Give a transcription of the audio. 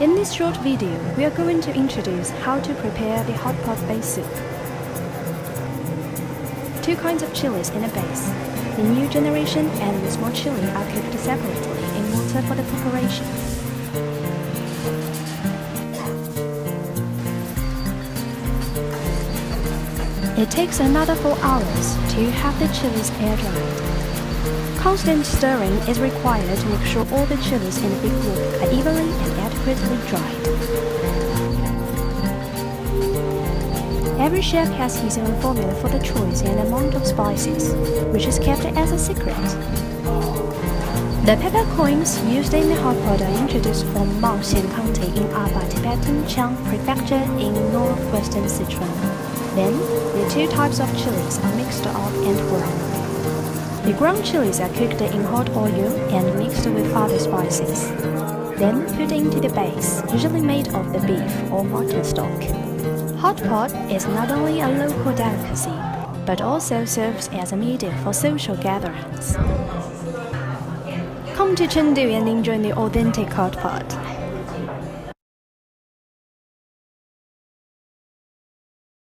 In this short video, we are going to introduce how to prepare the hot pot base soup. Two kinds of chilies in a base. The new generation and the small chili are cooked separately in water for the preparation. It takes another 4 hours to have the chilies air dried. Constant stirring is required to make sure all the chilies in the big bowl are evenly Every chef has his own formula for the choice and amount of spices, which is kept as a secret. The peppercorns used in the hot pot are introduced from Maoxian County in Aba Tibetan Qiang Prefecture in northwestern Sichuan. Then, the two types of chilies are mixed up and ground. The ground chilies are cooked in hot oil and mixed with other spices. Then put into the base, usually made of the beef or mutton stock. Hot pot is not only a local delicacy, but also serves as a medium for social gatherings. Come to Chengdu and enjoy the authentic hot pot.